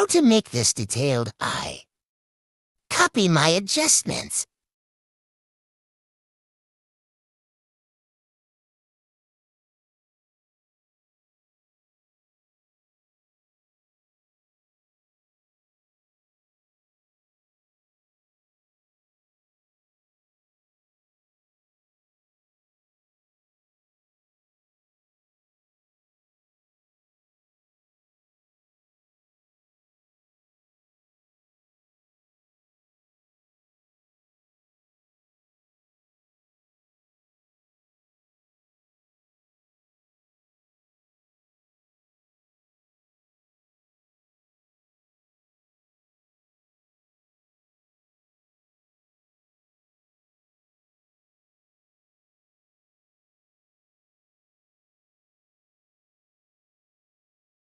How to make this detailed eye. Copy my adjustments.